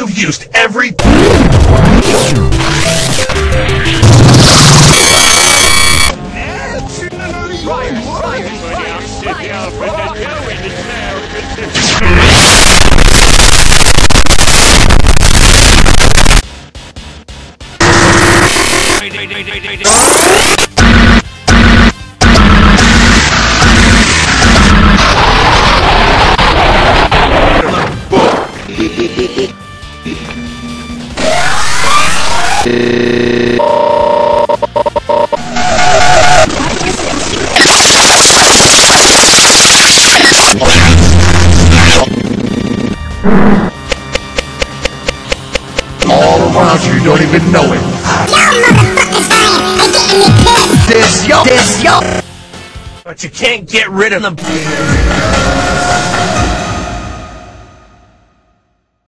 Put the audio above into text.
you've used every... you don't even know it. This yo, this yo. But you can't get rid of them.